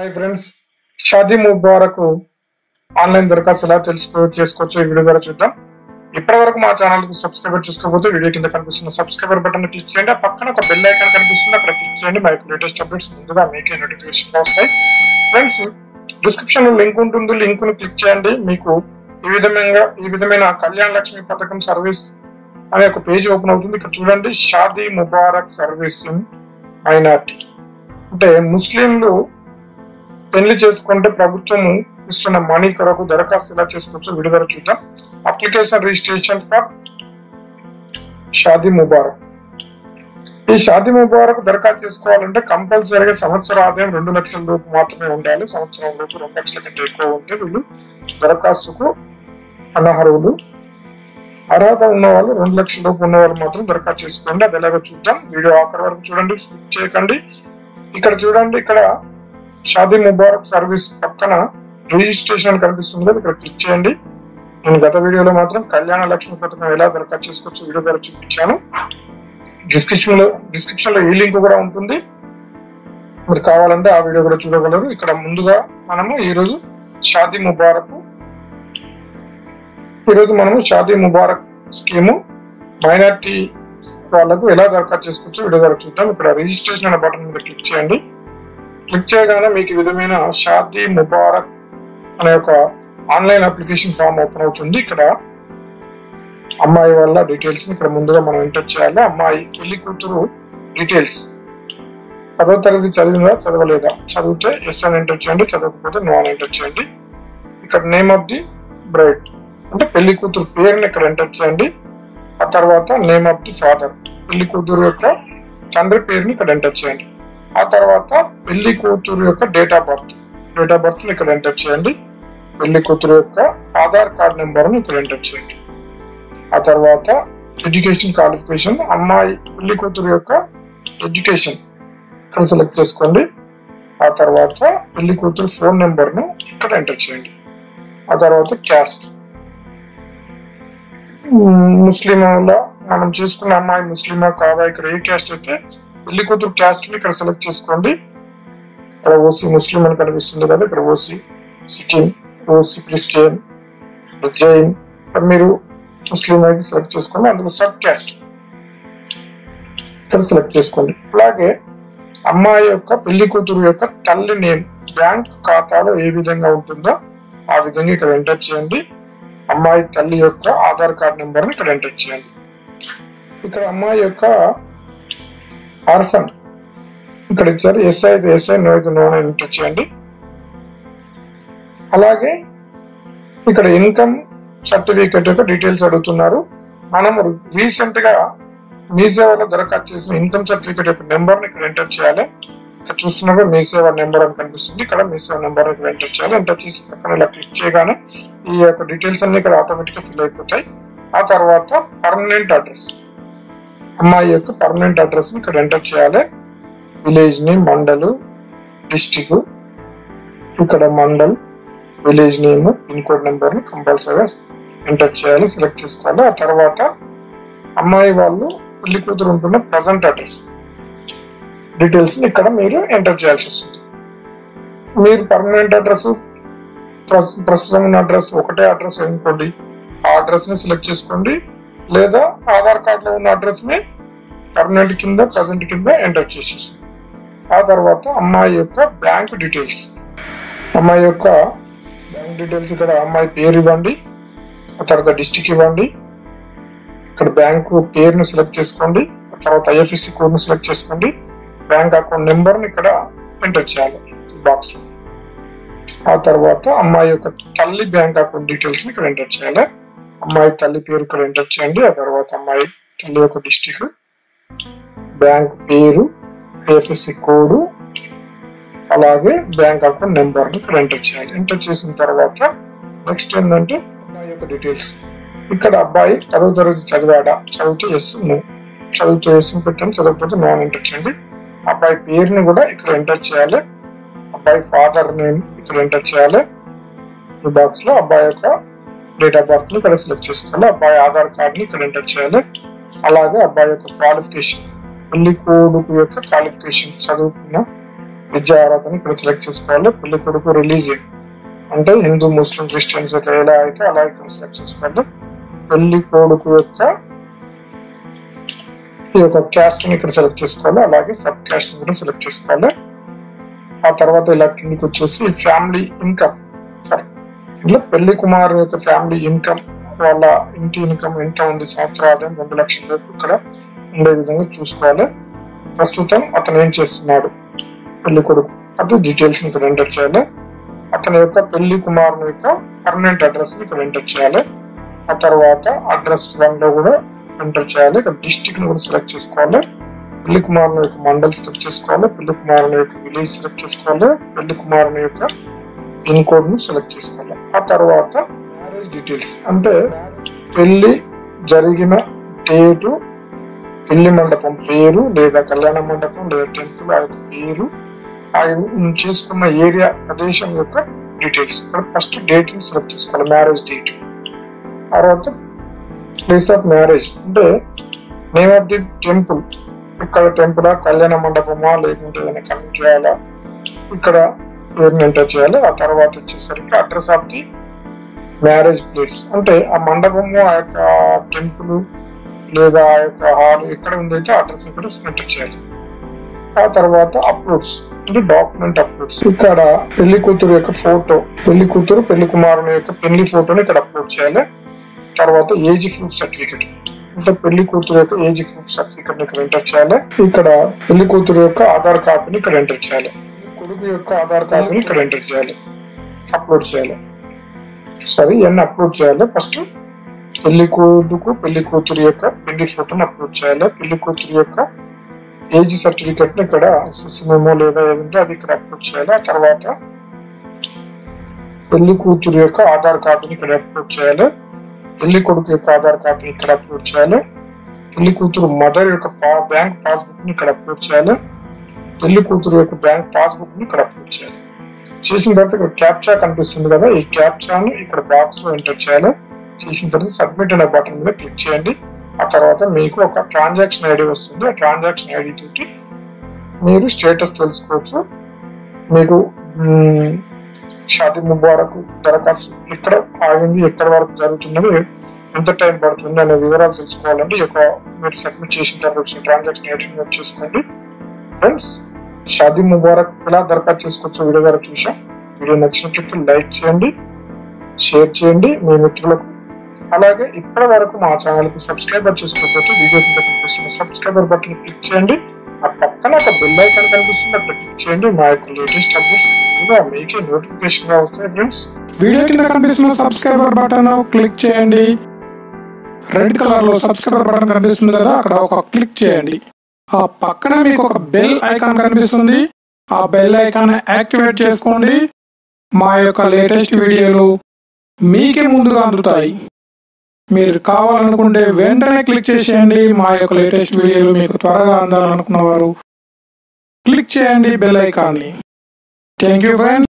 Hi friends. Shaadi Mubarak online దరఖాస్తు ఎలా తెలుసుకో చేసుకోవచ్చు ఈ వీడియో ద్వారా చూద్దాం. ఇప్పటి వరకు మా ఛానల్కు సబ్స్క్రైబర్ చేసుకోకపోతే వీడియో కింద కనిపిస్తున్న సబ్స్క్రైబర్ బటన్ క్లిక్ చేయండి. ఆ పక్కన ఒక బెల్ ఐకాన్ కనిపిస్తుంది. అక్కడ క్లిక్ చేయండి. మా యొక్క లేటెస్ట్ అప్డేట్స్ ముందుగా మీకే నోటిఫికేషన్ వస్తాయి. ఫ్రెండ్స్ డిస్క్రిప్షన్లో లింక్ ఉంటుంది. లింక్ను క్లిక్ చేయండి. మీకు ఈ విధంగా ఈ విధమైన కళ్యాణ లక్ష్మి పథకం సర్వీస్ అనే ఒక పేజ్ ఓపెన్ అవుతుంది. ఇక్కడ చూడండి. Shaadi Mubarak service minority. అంటే ముస్లింలు పెళ్ళి చేసుకుంటే ప్రభుత్వం ఇస్తున్న మనీ కొరకు దరఖాస్తు ఎలా చేసుకోవచ్చు విడుదల చూద్దాం. Application registration for Shaadi Mubarak ఈ షాదీ ముబారక్ దరఖాస్తు చేసుకోవాలంటే కంపల్సరీగా సంవత్సర ఆదాయం రెండు లక్షల లోపు మాత్రమే ఉండాలి. సంవత్సరం లోపు రెండు లక్షల కంటే ఎక్కువ ఉంటే వీళ్ళు దరఖాస్తుకు అనర్హులు. అర్హత ఉన్న వాళ్ళు రెండు లక్షల లోపు ఉన్న వాళ్ళు మాత్రం దరఖాస్తు చేసుకోండి. అది ఎలాగో చూద్దాం. వీడియో ఆఖరి వరకు చూడండి. స్కిప్ చేయకండి. ఇక్కడ చూడండి. ఇక్కడ షాదీ ముబారక్ సర్వీస్ పక్కన రిజిస్ట్రేషన్ కనిపిస్తుంది కదా ఇక్కడ క్లిక్ చేయండి. నేను గత వీడియోలో మాత్రం కళ్యాణ లక్ష్మి పథకం ఎలా దరఖాస్తు చేసుకోవచ్చు వీడియో ద్వారా చూపించాను. డిస్క్రిప్షన్లో డిస్క్రిప్షన్లో ఈ లింక్ కూడా ఉంటుంది. మీరు కావాలంటే ఆ వీడియో కూడా చూడగలరు. ఇక్కడ ముందుగా మనము ఈరోజు షాదీ ముబారక్ ఈరోజు మనము షాదీ ముబారక్ స్కీము మైనార్టీ వాళ్ళకు ఎలా దరఖాస్తు చేసుకోవచ్చు వీడియో ద్వారా చూద్దాం. ఇక్కడ రిజిస్ట్రేషన్ అనే బటన్ మీద క్లిక్ చేయండి. క్లిక్ చేయగానే మీకు విధమైన షాదీ ముబారక్ అనే ఒక ఆన్లైన్ అప్లికేషన్ ఫామ్ ఓపెన్ అవుతుంది. ఇక్కడ అమ్మాయి వాళ్ళ డీటెయిల్స్ ఇక్కడ ముందుగా మనం ఎంటర్ చేయాలి. అమ్మాయి పెళ్ళి కూతురు డీటెయిల్స్. పదో తరగతి చదివిందా చదవలేదా? చదివితే ఎస్ అని ఎంటర్ చేయండి చదవకపోతే నో అని ఎంటర్ చేయండి. ఇక్కడ నేమ్ ఆఫ్ ది బ్రైడ్ అంటే పెళ్ళి కూతురు పేరుని ఇక్కడ ఎంటర్ చేయండి. ఆ తర్వాత నేమ్ ఆఫ్ ది ఫాదర్ పెళ్ళి కూతురు యొక్క తండ్రి పేరుని ఇక్కడ ఎంటర్ చేయండి. ఆ తర్వాత పెళ్ళి కూతురు యొక్క date of birth date of birth ఇక్కడ ఎంటర్ చేయండి. పెళ్ళి కూతురు యొక్క ఆధార్ కార్డ్ నెంబర్ను ఇక్కడ ఎంటర్ చేయండి. ఆ తర్వాత ఎడ్యుకేషన్ క్వాలిఫికేషన్ అమ్మాయి పెళ్ళి కూతురు యొక్క ఎడ్యుకేషన్ ఇక్కడ సెలెక్ట్ చేసుకోండి. ఆ తర్వాత పెళ్ళి కూతురు ఫోన్ నెంబర్ను ఇక్కడ ఎంటర్ చేయండి. ఆ తర్వాత క్యాస్ట్ ముస్లింల మనం చేసుకున్న అమ్మాయి ముస్లిమా కాదా? ఇక్కడ ఏ క్యాస్ట్ అయితే పెళ్ళి కూతురు క్యాస్ట్ని ఇక్కడ సెలెక్ట్ చేసుకోండి. ఇక్కడ ఓసీ ముస్లిం అని కనిపిస్తుంది కదా ఇక్కడ ఓసీ సిక్కిం ఓసీ క్రిస్టియన్ జైన్. మీరు ముస్లిం అయితే సెలెక్ట్ చేసుకోండి అందులో సబ్ క్యాస్ట్ ఇక్కడ సెలెక్ట్ చేసుకోండి. అలాగే అమ్మాయి యొక్క పెళ్ళి కూతురు యొక్క తల్లి నేమ్ బ్యాంక్ ఖాతాలో ఏ విధంగా ఉంటుందో ఆ విధంగా ఇక్కడ ఎంటర్ చేయండి. అమ్మాయి తల్లి యొక్క ఆధార్ కార్డ్ నెంబర్ ఇక్కడ ఎంటర్ చేయండి. ఇక్కడ అమ్మాయి యొక్క ఆర్ఫన్. ఇక్కడ ఇచ్చారు. ఎస్ఐ అయితే ఎస్ఐ నో అయితే నో అని ఎంటర్ చేయండి. అలాగే ఇక్కడ ఇన్కమ్ సర్టిఫికేట్ యొక్క డీటెయిల్స్ అడుగుతున్నారు. మనం రీసెంట్గా మీ సేవలో దరఖాస్తు చేసిన ఇన్కమ్ సర్టిఫికేట్ యొక్క నెంబర్ని ఇక్కడ ఎంటర్ చేయాలి. ఇక్కడ చూస్తున్నప్పుడు మీ సేవ నెంబర్ అని కనిపిస్తుంది. ఇక్కడ మీ సేవ నెంబర్ ఇక్కడ ఎంటర్ చేయాలి. ఎంటర్ చేసి పక్కన ఇలా క్లిక్ చేయగానే ఈ యొక్క డీటెయిల్స్ అన్ని ఇక్కడ ఆటోమేటిక్గా ఫిల్ అయిపోతాయి. ఆ తర్వాత పర్మనెంట్ అడ్రస్. అమ్మాయి యొక్క పర్మనెంట్ అడ్రస్ని ఇక్కడ ఎంటర్ చేయాలి. విలేజ్ నేమ్ మండలు డిస్టిక్ ఇక్కడ mandal village name pin code number కంపల్సరీగా ఎంటర్ చేయాలి సెలెక్ట్ చేసుకోవాలి. ఆ తర్వాత అమ్మాయి వాళ్ళు పెళ్ళి కూతురు ఉంటున్న ప్రజెంట్ అడ్రస్ డీటెయిల్స్ని ఇక్కడ మీరు ఎంటర్ చేయాల్సి వస్తుంది. మీరు పర్మనెంట్ అడ్రస్ ప్రస్తుతం ఉన్న అడ్రస్ ఒకటే అడ్రస్ అనుకోండి. ఆ అడ్రస్ని సెలెక్ట్ చేసుకోండి. లేదా ఆధార్ కార్డ్లో ఉన్న అడ్రస్ని పర్మనెంట్ కింద ప్రజెంట్ కింద ఎంటర్ చేసేసి. ఆ తర్వాత అమ్మాయి యొక్క బ్యాంక్ డీటెయిల్స్ అమ్మాయి యొక్క బ్యాంక్ డీటెయిల్స్ ఇక్కడ అమ్మాయి పేరు ఇవ్వండి ఆ తర్వాత డిస్టిక్ ఇవ్వండి ఇక్కడ బ్యాంకు పేరును సెలెక్ట్ చేసుకోండి ఆ తర్వాత ఐఎఫ్ఎస్సి కోడ్ను సెలెక్ట్ చేసుకోండి బ్యాంక్ అకౌంట్ నెంబర్ని ఇక్కడ ఎంటర్ చేయాలి బాక్స్లో. ఆ తర్వాత అమ్మాయి యొక్క తల్లి బ్యాంక్ అకౌంట్ డీటెయిల్స్ని ఇక్కడ ఎంటర్ చేయాలి. అమ్మాయి తల్లి పేరు ఇక్కడ ఎంటర్ చేయండి. ఆ తర్వాత అమ్మాయి తల్లి యొక్క డిస్టిక్ బ్యాంక్ పేరు ఐఎఫ్ఎస్సి కోడ్ అలాగే బ్యాంక్ అకౌంట్ నెంబర్ని ఇక్కడ ఎంటర్ చేయాలి. ఎంటర్ చేసిన తర్వాత నెక్స్ట్ ఏంటంటే అమ్మాయి యొక్క డీటెయిల్స్ ఇక్కడ అబ్బాయి చదువు తరగతి చదివాడా? చదివితే ఎస్ నో చదివితే ఎస్ పెట్టండి. చదవకపోతే నో ఎంటర్ చేయండి. అబ్బాయి పేరుని కూడా ఇక్కడ ఎంటర్ చేయాలి. అబ్బాయి ఫాదర్ నేమ్ ఇక్కడ ఎంటర్ చేయాలి. ఈ బాక్స్లో అబ్బాయి యొక్క డేట్ ఆఫ్ బర్త్ని ఇక్కడ సెలెక్ట్ చేసుకోవాలి అబ్బాయి ఆధార్ కార్డ్ని ఇక్కడ ఎంటర్ చేయాలి. అలాగే అబ్బాయి యొక్క క్వాలిఫికేషన్ పెళ్ళి కొడుకు యొక్క క్వాలిఫికేషన్ చదువుకున్న విద్యా అర్హతని ఇక్కడ సెలెక్ట్ చేసుకోవాలి. పెళ్ళి కొడుకు రిలీజియన్ అంటే హిందూ ముస్లిం క్రిస్టియన్స్ ఎలా అయితే అలా ఇక్కడ సెలెక్ట్ చేసుకోవాలి. పెళ్ళి కొడుకు యొక్క ఈ యొక్క క్యాస్ట్ని ఇక్కడ సెలెక్ట్ చేసుకోవాలి. అలాగే సబ్ క్యాస్ట్ కూడా సెలెక్ట్ చేసుకోవాలి. ఆ తర్వాత ఇలా కిందికి వచ్చేసి ఫ్యామిలీ ఇన్కమ్ సారీ ఇంట్లో పెళ్ళి కుమారు యొక్క ఫ్యామిలీ ఇన్కమ్ వాళ్ళ ఇంటి ఇన్కమ్ ఎంత ఉంది సంవత్సర ఆదాయం రెండు లక్షల వరకు ఇక్కడ ఉండే విధంగా చూసుకోవాలి. ప్రస్తుతం అతను ఏం చేస్తున్నాడు? పెళ్ళి కొడుకు. అది డీటెయిల్స్ ఇక్కడ ఎంటర్ చేయాలి. అతని యొక్క పెళ్ళి కుమారుని యొక్క పర్మనెంట్ అడ్రస్ని ఇక్కడ ఎంటర్ చేయాలి. ఆ తర్వాత అడ్రస్ వన్లో కూడా ఎంటర్ చేయాలి. ఇక్కడ డిస్టిక్ని కూడా సెలెక్ట్ చేసుకోవాలి. పెళ్ళి కుమారుని యొక్క మండల్ సెలెక్ట్ చేసుకోవాలి. పెళ్ళి కుమారుని యొక్క విలేజ్ సెలెక్ట్ చేసుకోవాలి. పెళ్ళి కుమారుని యొక్క పిన్ కోడ్ను సెలెక్ట్ చేసుకోవాలి. ఆ తర్వాత మ్యారేజ్ డీటెయిల్స్. అంటే పెళ్ళి జరిగిన డేటు పెళ్ళి మండపం పేరు లేదా కళ్యాణ మండపం లేదా టెంపుల్ ఆ యొక్క పేరు ఆ చేసుకున్న ఏరియా ప్రదేశం యొక్క డీటెయిల్స్. ఇక్కడ ఫస్ట్ డేట్ని సెలెక్ట్ చేసుకోవాలి మ్యారేజ్ డేట్. తర్వాత ప్లేస్ ఆఫ్ మ్యారేజ్. అంటే నేమ్ ఆఫ్ ది టెంపుల్. ఇక్కడ టెంపులా కళ్యాణ మండపమా లేకుంటే ఏదైనా కమిట్ చేయాలా? ఇక్కడ పేరుని ఎంటర్ చేయాలి. ఆ తర్వాత వచ్చేసరికి address of the marriage place అంటే ఆ మండపము ఆ యొక్క టెంపుల్ లేదా ఆ యొక్క హాల్ ఎక్కడ ఉందైతే అడ్రస్ ఇక్కడ ఎంటర్ చేయాలి. ఆ తర్వాత అప్లోడ్స్ అంటే డాక్యుమెంట్ అప్లోడ్స్ ఇక్కడ పెళ్ళి కూతురు యొక్క ఫోటో పెళ్ళి కూతురు పెళ్ళి కుమారుని యొక్క పెళ్ళి ఫోటోని ఇక్కడ అప్లోడ్ చేయాలి. తర్వాత ఏజ్ ప్రూఫ్ సర్టిఫికెట్ అంటే పెళ్ళి కూతురు యొక్క ఏజ్ ప్రూఫ్ సర్టిఫికెట్ ఇక్కడ ఎంటర్ చేయాలి. ఇక్కడ పెళ్ళి కూతురు యొక్క ఆధార్ కాపీని ఇక్కడ ఎంటర్ చేయాలి. కొడుకు యొక్క ఆధార్ కాపీని ఇక్కడ ఎంటర్ చేయాలి. అప్లోడ్ చేయాలి. సరే ఇవన్నీ అప్లోడ్ చేయాలి. ఫస్ట్ పెళ్ళి కొడుకు పెళ్ళి కూతురు యొక్క పెళ్ళి ఫోటోని అప్లోడ్ చేయాలి. పెళ్ళి కూతురు యొక్క ఏజ్ సర్టిఫికెట్ని ఇక్కడ ఎస్ఎస్సి మెమో లేదా ఏదంటే అది ఇక్కడ అప్లోడ్ చేయాలి. ఆ తర్వాత పెళ్ళి కూతురు యొక్క ఆధార్ కాపీని ఇక్కడ అప్లోడ్ చేయాలి. పెళ్ళి కొడుకు యొక్క ఆధార్ కాపీని ఇక్కడ అప్లోడ్ చేయాలి. పెళ్ళి కూతురు మదర్ యొక్క బ్యాంక్ పాస్బుక్ని ఇక్కడ అప్లోడ్ చేయాలి. పెళ్ళి కూతురు యొక్క బ్యాంక్ పాస్బుక్ని ఇక్కడ అప్లోడ్ చేయాలి. చేసిన తర్వాత ఇక్కడ క్యాప్చా కనిపిస్తుంది కదా ఈ క్యాప్చాను ఇక్కడ బాక్స్లో ఎంటర్ చేయాలి. చేసిన తర్వాత సబ్మిట్ అనే బటన్ మీద క్లిక్ చేయండి. ఆ తర్వాత మీకు ఒక ట్రాన్సాక్షన్ ఐడి వస్తుంది. ఆ ట్రాన్సాక్షన్ ఐడి తోటి మీరు స్టేటస్ తెలుసుకోవచ్చు. మీకు షాది ముబారక్ దరఖాస్తు ఎక్కడ ఆగింది ఎక్కడ వరకు జరుగుతున్నది ఎంత టైం పడుతుంది అనే వివరాలు తెలుసుకోవాలంటే ఈ యొక్క మీరు సబ్మిట్ చేసిన తర్వాత ట్రాన్సాక్షన్ ఐడి నోట్ చేసుకోండి. ఫ్రెండ్స్ షాదీ ముబారక్ ఎలా దరఖాస్తు చేసుకోవచ్చు వీడియో ద్వారా చూసాం వీడియో నచ్చినట్లయితే లైక్ చేయండి షేర్ చేయండి మీ మిత్రులకు. అలాగే ఇప్పటి వరకు మా ఛానల్కి సబ్స్క్రైబర్ చేసుకోకపోతే వీడియో కింద కనిపిస్తున్న సబ్స్క్రైబర్ బటన్ క్లిక్ చేయండి. ఆ పక్కన ఒక బెల్ ఐకాన్ కనిపిస్తుంది అక్కడ క్లిక్ చేయండి. మా యొక్క లేటెస్ట్ అప్డేట్స్ మీకే నోటిఫికేషన్గా వస్తాయి ఫ్రెండ్స్. వీడియో కింద కనిపిస్తున్న సబ్స్క్రైబర్ బటన్ క్లిక్ చేయండి. రెడ్ కలర్లో సబ్స్క్రైబర్ బటన్ కనిపిస్తుంది కదా అక్కడ ఒక క్లిక్ చేయండి. ఆ పక్కన మీకు ఒక బెల్ ఐకాన్ కనిపిస్తుంది. ఆ బెల్ ఐకాన్ యాక్టివేట్ చేసుకోండి. మా యొక్క లేటెస్ట్ వీడియోలు మీకే ముందుగా అందుతాయి. మీరు కావాలనుకుంటే వెంటనే క్లిక్ చేసేయండి. మా యొక్క లేటెస్ట్ వీడియోలు మీకు త్వరగా అందాలనుకున్న వారు క్లిక్ చేయండి బెల్ ఐకాన్ని థ్యాంక్ యూ ఫ్రెండ్స్